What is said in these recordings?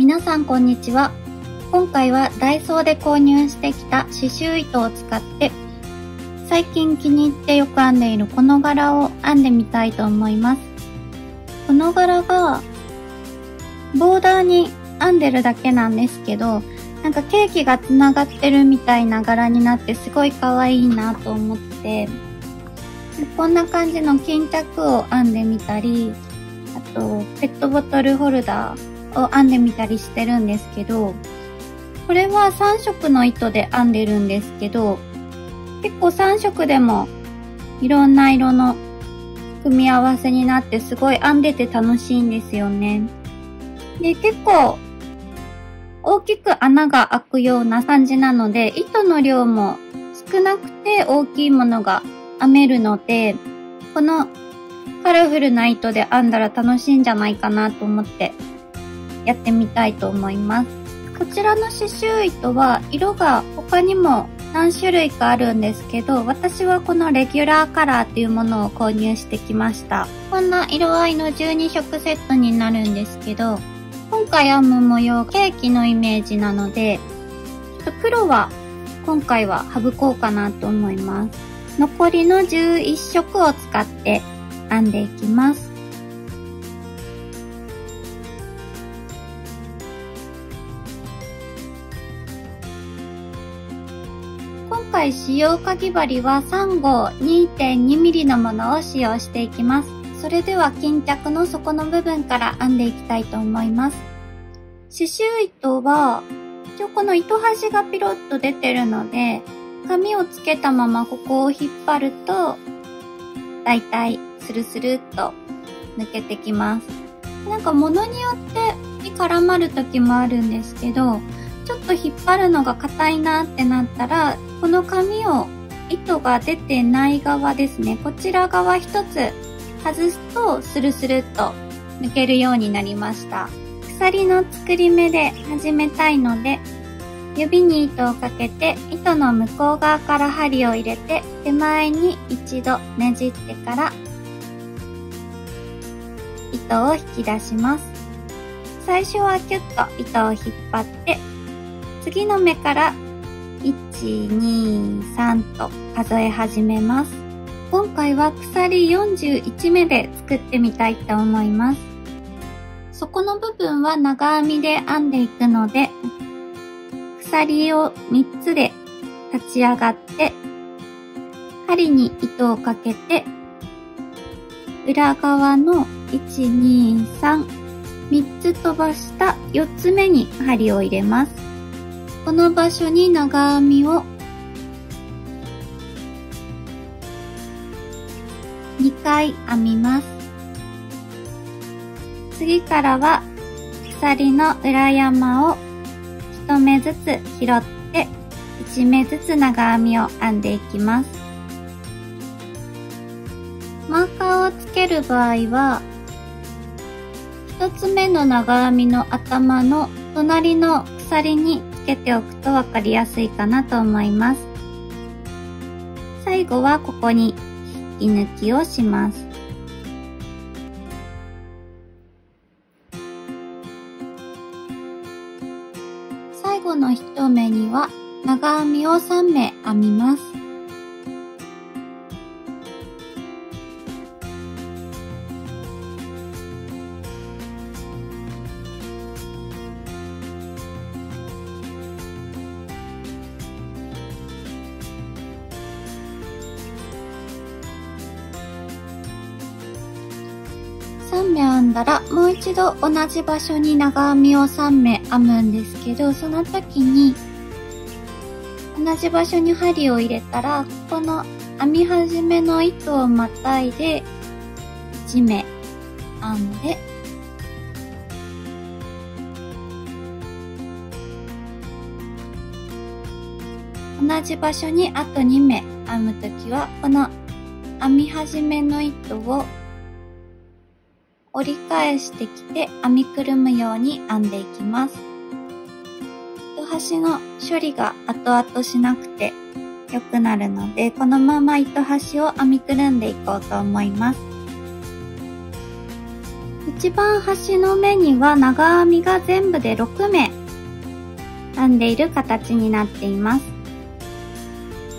皆さんこんにちは。今回はダイソーで購入してきた刺繍糸を使って最近気に入ってよく編んでいるこの柄を編んでみたいと思います。この柄がボーダーに編んでるだけなんですけどなんかケーキが繋がってるみたいな柄になってすごい可愛いなと思ってこんな感じの巾着を編んでみたりあとペットボトルホルダーを編んでみたりしてるんですけどこれは3色の糸で編んでるんですけど結構3色でもいろんな色の組み合わせになってすごい編んでて楽しいんですよね。で、結構大きく穴が開くような感じなので、糸の量も少なくて大きいものが編めるので、このカラフルな糸で編んだら楽しいんじゃないかなと思ってやってみたいと思います。こちらの刺繍糸は色が他にも何種類かあるんですけど、私はこのレギュラーカラーっていうものを購入してきました。こんな色合いの12色セットになるんですけど、今回編む模様、ケーキのイメージなので、ちょっと黒は今回は省こうかなと思います。残りの11色を使って編んでいきます。回使用かぎ針は3号 2.2mm のものを使用していきます。それでは巾着の底の部分から編んでいきたいと思います。刺繍糸は、一応この糸端がピロッと出てるので、紙をつけたままここを引っ張ると、だいたいスルスルっと抜けてきます。なんか物によって絡まる時もあるんですけど、ちょっと引っ張るのが硬いなってなったら、この紙を糸が出てない側ですね。こちら側一つ外すとスルスルっと抜けるようになりました。鎖の作り目で始めたいので、指に糸をかけて糸の向こう側から針を入れて手前に一度ねじってから糸を引き出します。最初はキュッと糸を引っ張って次の目から1、2、3と数え始めます。今回は鎖41目で作ってみたいと思います。底の部分は長編みで編んでいくので、鎖を3つで立ち上がって、針に糸をかけて、裏側の1、2、3、3つ飛ばした4つ目に針を入れます。この場所に長編みを2回編みます。次からは鎖の裏山を1目ずつ拾って1目ずつ長編みを編んでいきます。マーカーをつける場合は1つ目の長編みの頭の隣の鎖につけておくとわかりやすいかなと思います。最後はここに引き抜きをします。最後の1目には長編みを3目編みます。目編んだらもう一度同じ場所に長編みを3目編むんですけどその時に同じ場所に針を入れたらこの編み始めの糸をまたいで1目編んで同じ場所にあと2目編むときはこの編み始めの糸を折り返してきて編みくるむように編んでいきます。糸端の処理が後々しなくて良くなるので、このまま糸端を編みくるんでいこうと思います。一番端の目には長編みが全部で6目編んでいる形になっています。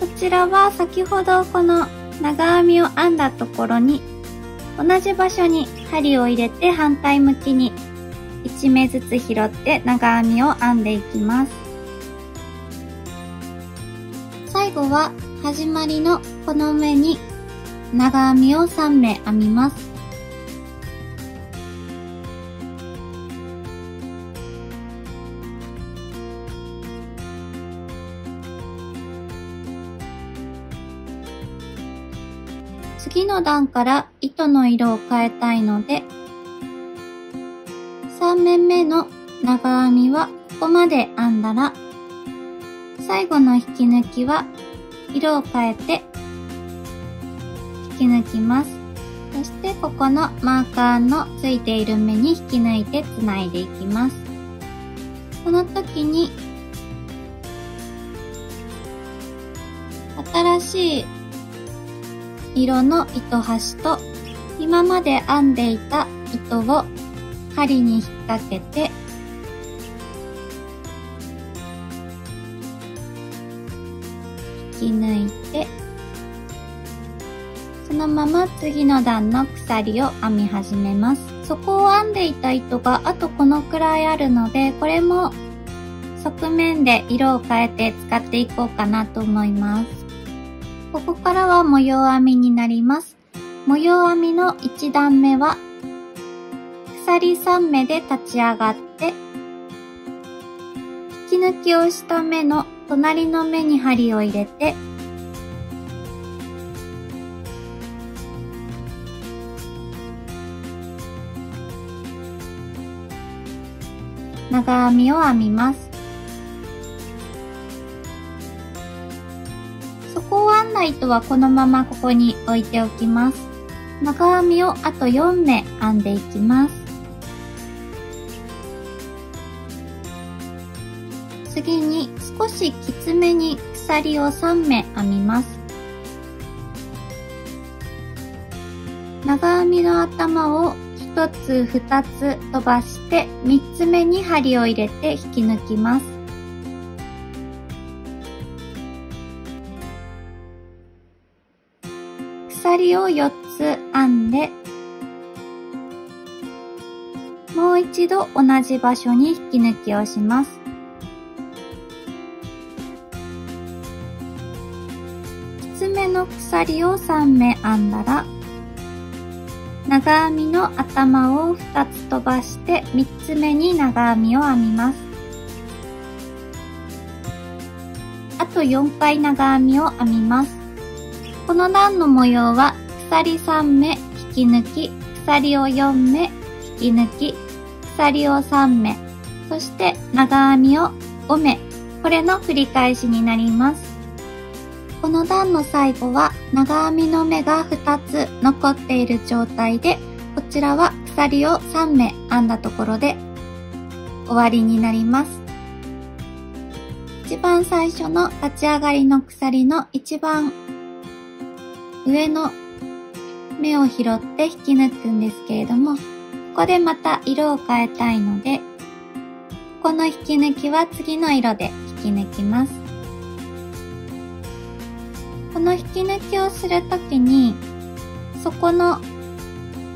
こちらは先ほどこの長編みを編んだところに同じ場所に針を入れて反対向きに1目ずつ拾って長編みを編んでいきます。最後は始まりのこの上に長編みを3目編みます。次の段から糸の色を変えたいので、3面目の長編みはここまで編んだら、最後の引き抜きは色を変えて引き抜きます。そしてここのマーカーのついている目に引き抜いてつないでいきます。この時に新しい色の糸端と今まで編んでいた糸を針に引っ掛けて引き抜いてそのまま次の段の鎖を編み始めます。そこを編んでいた糸があとこのくらいあるのでこれも側面で色を変えて使っていこうかなと思います。ここからは模様編みになります。模様編みの1段目は、鎖3目で立ち上がって、引き抜きをした目の隣の目に針を入れて、長編みを編みます。い糸はこのままここに置いておきます。長編みをあと4目編んでいきます。次に少しきつめに鎖を3目編みます。長編みの頭を1つ2つ飛ばして3つ目に針を入れて引き抜きます。鎖を4つ編んで、もう一度同じ場所に引き抜きをします。きつめの鎖を3目編んだら、長編みの頭を2つ飛ばして3つ目に長編みを編みます。あと4回長編みを編みます。この段の模様は鎖3目引き抜き、鎖を4目引き抜き、鎖を3目、そして長編みを5目、これの繰り返しになります。この段の最後は長編みの目が2つ残っている状態で、こちらは鎖を3目編んだところで終わりになります。一番最初の立ち上がりの鎖の一番上の目を拾って引き抜くんですけれども、ここでまた色を変えたいので、この引き抜きは次の色で引き抜きます。この引き抜きをするときに、そこの、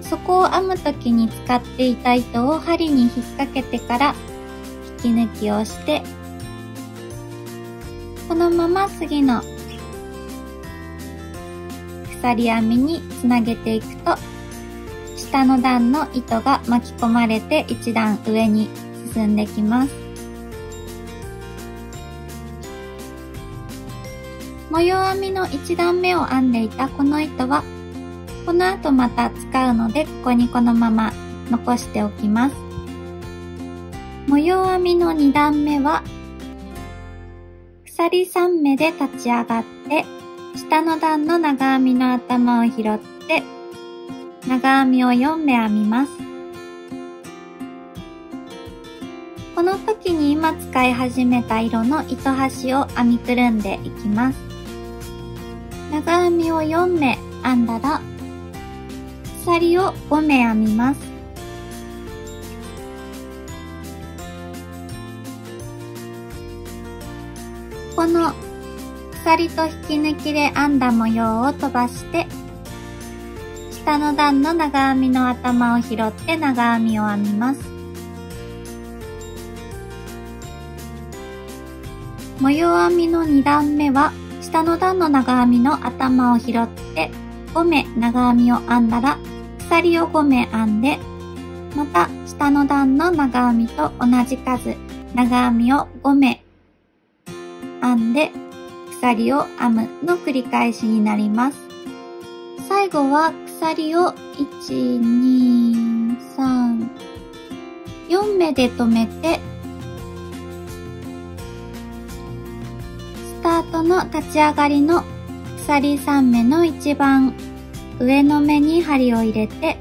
そこを編むときに使っていた糸を針に引っ掛けてから引き抜きをして、このまま次の鎖編みにつなげていくと、下の段の糸が巻き込まれて一段上に進んできます。模様編みの1段目を編んでいたこの糸は、この後また使うので、ここにこのまま残しておきます。模様編みの2段目は、鎖3目で立ち上がって、下の段の長編みの頭を拾って、長編みを4目編みます。この時に今使い始めた色の糸端を編みくるんでいきます。長編みを4目編んだら、鎖を5目編みます。この鎖と引き抜きで編んだ模様を飛ばして、下の段の長編みの頭を拾って長編みを編みます。模様編みの2段目は、下の段の長編みの頭を拾って5目長編みを編んだら、鎖を5目編んで、また下の段の長編みと同じ数、長編みを5目編んで、鎖を編むの繰り返しになります。最後は鎖を1、2、3、4目で止めて、スタートの立ち上がりの鎖3目の一番上の目に針を入れて、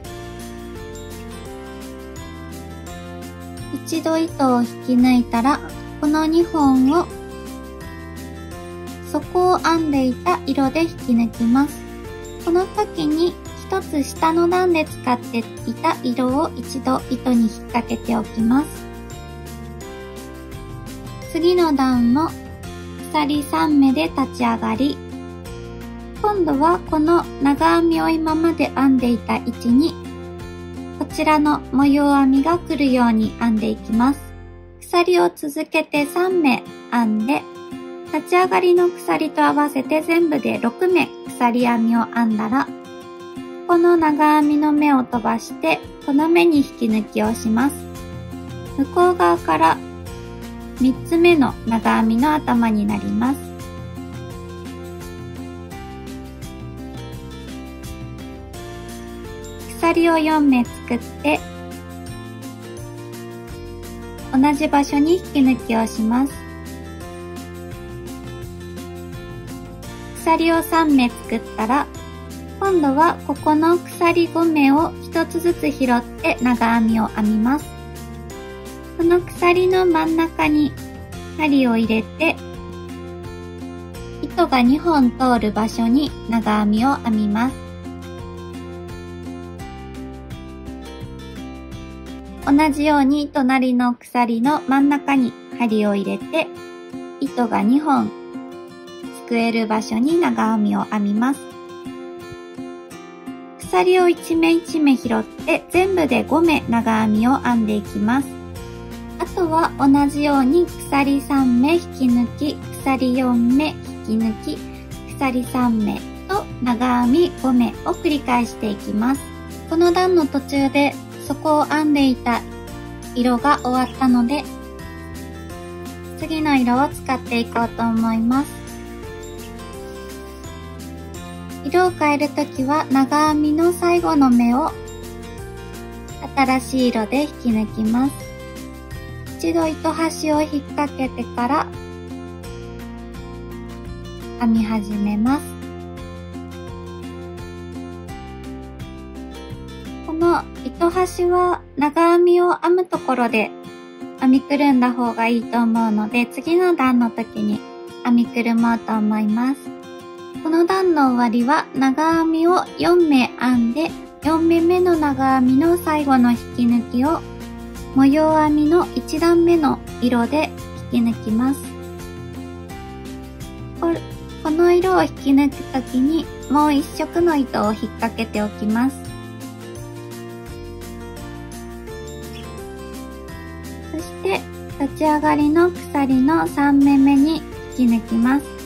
一度糸を引き抜いたら、この2本を底を編んでいた色で引き抜きます。この時に一つ下の段で使っていた色を一度糸に引っ掛けておきます。次の段も鎖3目で立ち上がり、今度はこの長編みを今まで編んでいた位置に、こちらの模様編みが来るように編んでいきます。鎖を続けて3目編んで、立ち上がりの鎖と合わせて全部で6目鎖編みを編んだら、この長編みの目を飛ばして、この目に引き抜きをします。向こう側から3つ目の長編みの頭になります。鎖を4目作って、同じ場所に引き抜きをします。鎖を3目作ったら、今度はここの鎖5目を1つずつ拾って長編みを編みます。この鎖の真ん中に針を入れて、糸が2本通る場所に長編みを編みます。同じように隣の鎖の真ん中に針を入れて、糸が2本すえる場所に長編みを編みます。鎖を1目1目拾って全部で5目長編みを編んでいきます。あとは同じように鎖3目引き抜き、鎖4目引き抜き、鎖3目と長編み5目を繰り返していきます。この段の途中で底を編んでいた色が終わったので、次の色を使っていこうと思います。色を変えるときは長編みの最後の目を新しい色で引き抜きます。一度糸端を引っ掛けてから編み始めます。この糸端は長編みを編むところで編みくるんだ方がいいと思うので次の段の時に編みくるもうと思います。この段の終わりは長編みを4目編んで4目目の長編みの最後の引き抜きを模様編みの1段目の色で引き抜きます。この色を引き抜くときにもう一色の糸を引っ掛けておきます。そして立ち上がりの鎖の3目目に引き抜きます。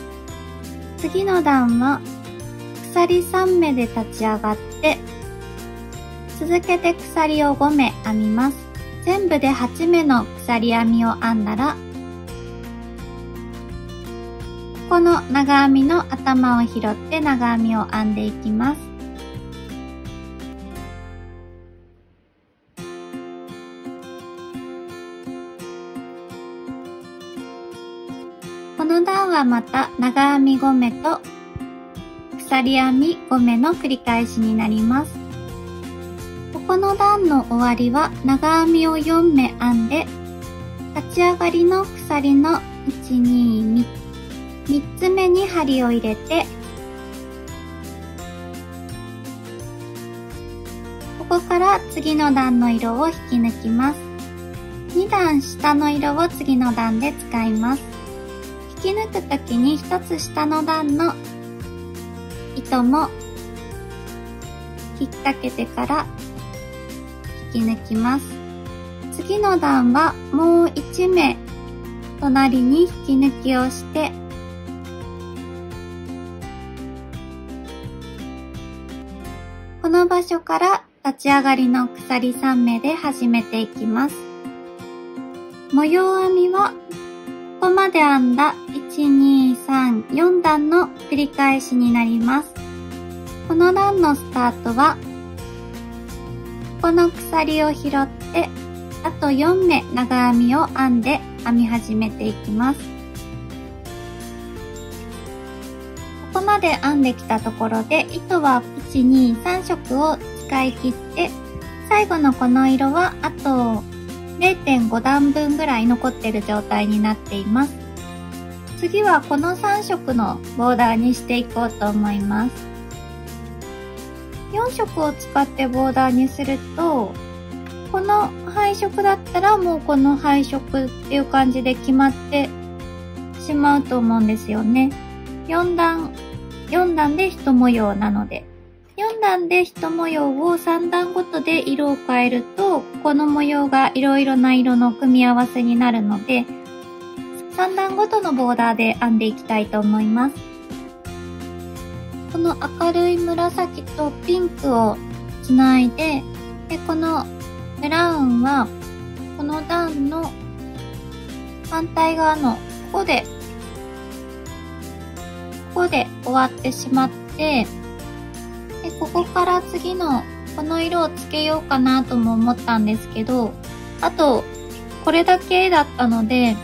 次の段は鎖3目で立ち上がって、続けて鎖を5目編みます。全部で8目の鎖編みを編んだら、この長編みの頭を拾って長編みを編んでいきます。はまた長編み5目と鎖編み5目の繰り返しになります。ここの段の終わりは長編みを4目編んで立ち上がりの鎖の1、2、3つ目に針を入れてここから次の段の色を引き抜きます。2段下の色を次の段で使います。き抜くときに一つ下の段の糸も引っ掛けてから引き抜きます。次の段はもう1目隣に引き抜きをしてこの場所から立ち上がりの鎖3目で始めていきます。模様編みはここまで編んだ1、2、3、4段の繰り返しになります。この段のスタートはこの鎖を拾ってあと4目長編みを編んで編み始めていきます。ここまで編んできたところで糸は1、2、3色を使い切って最後のこの色はあと0.5段分ぐらい残ってる状態になっています。次はこの3色のボーダーにしていこうと思います。4色を使ってボーダーにするとこの配色だったらもうこの配色っていう感じで決まってしまうと思うんですよね。4段、4段で1模様なので。4段で1模様を3段ごとで色を変えると、ここの模様がいろいろな色の組み合わせになるので、3段ごとのボーダーで編んでいきたいと思います。この明るい紫とピンクをつないで、で、このブラウンは、この段の反対側の、ここで、ここで終わってしまって、ここから次のこの色をつけようかなとも思ったんですけど、あと、これだけだったので、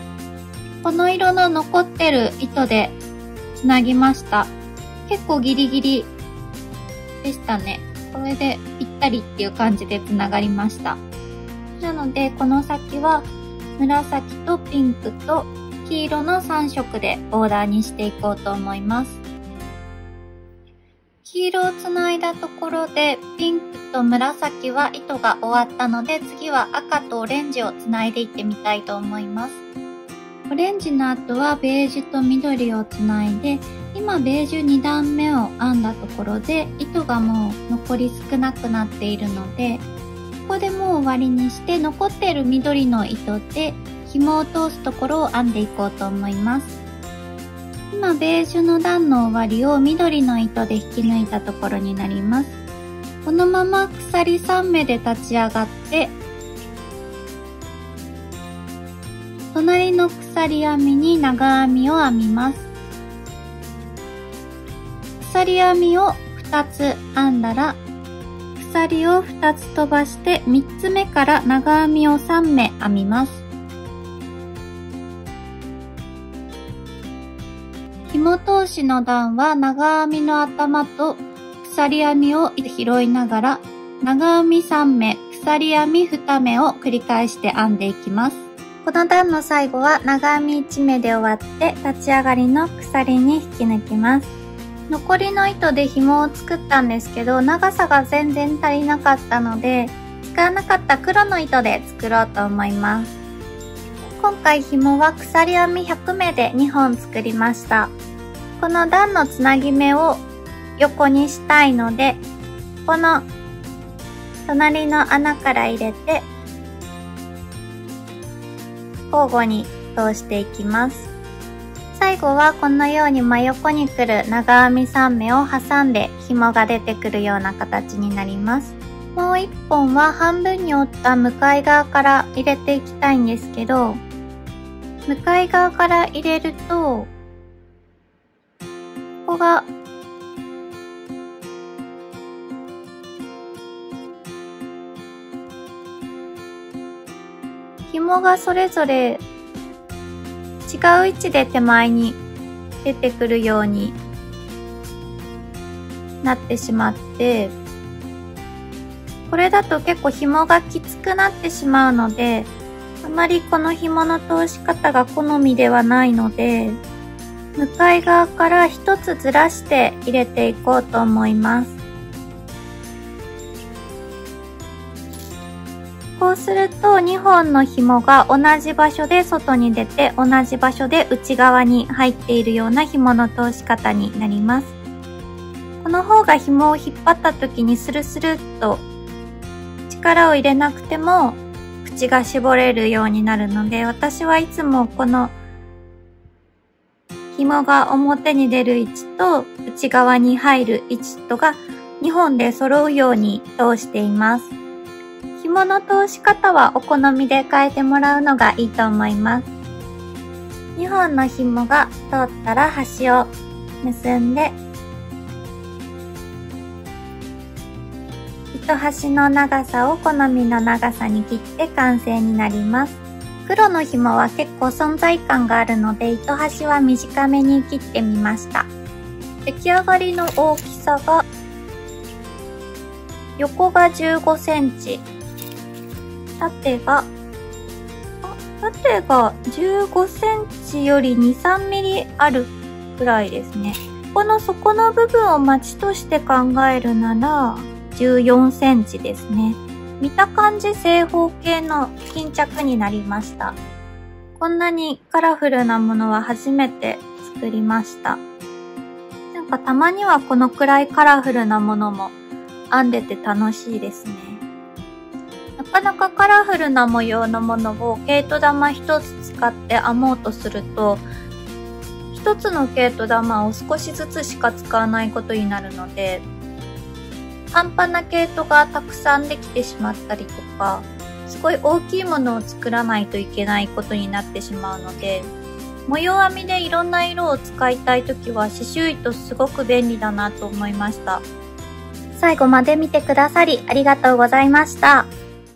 この色の残ってる糸でつなぎました。結構ギリギリでしたね。これでぴったりっていう感じでつながりました。なので、この先は紫とピンクと黄色の3色でオーダーにしていこうと思います。黄色をつないだところで、ピンクと紫は糸が終わったので、次は赤とオレンジをつないでいってみたいと思います。オレンジの後はベージュと緑をつないで、今ベージュ2段目を編んだところで、糸がもう残り少なくなっているので、ここでもう終わりにして残っている緑の糸で紐を通すところを編んでいこうと思います。今ベージュの段の終わりを緑の糸で引き抜いたところになります。このまま鎖3目で立ち上がって隣の鎖編みに長編みを編みます。鎖編みを2つ編んだら鎖を2つ飛ばして3つ目から長編みを3目編みます。紐通しの段は長編みの頭と鎖編みを拾いながら長編み3目、鎖編み2目を繰り返して編んでいきます。この段の最後は長編み1目で終わって立ち上がりの鎖に引き抜きます。残りの糸で紐を作ったんですけど、長さが全然足りなかったので、使わなかった黒の糸で作ろうと思います。今回紐は鎖編み100目で2本作りました。この段のつなぎ目を横にしたいので、この隣の穴から入れて、交互に通していきます。最後はこのように真横に来る長編み3目を挟んで紐が出てくるような形になります。もう一本は半分に折った向かい側から入れていきたいんですけど、向かい側から入れると、ここが。紐がそれぞれ違う位置で手前に出てくるようになってしまって、これだと結構紐がきつくなってしまうので、あまりこの紐の通し方が好みではないので、向かい側から一つずらして入れていこうと思います。こうすると2本の紐が同じ場所で外に出て同じ場所で内側に入っているような紐の通し方になります。この方が紐を引っ張った時にスルスルっと力を入れなくても口が絞れるようになるので私はいつもこの紐が表に出る位置と内側に入る位置とが2本で揃うように通しています。紐の通し方はお好みで変えてもらうのがいいと思います。2本の紐が通ったら端を結んで糸端の長さを好みの長さに切って完成になります。黒の紐は結構存在感があるので糸端は短めに切ってみました。出来上がりの大きさが横が15センチ縦が縦が15センチより2、3ミリあるくらいですね。この底の部分を町として考えるなら14センチですね。見た感じ正方形の巾着になりました。こんなにカラフルなものは初めて作りました。なんかたまにはこのくらいカラフルなものも編んでて楽しいですね。なかなかカラフルな模様のものを毛糸玉一つ使って編もうとすると、一つの毛糸玉を少しずつしか使わないことになるので、半端な毛糸がたくさんできてしまったりとか、すごい大きいものを作らないといけないことになってしまうので、模様編みでいろんな色を使いたいときは刺繍糸すごく便利だなと思いました。最後まで見てくださりありがとうございました。